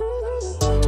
Música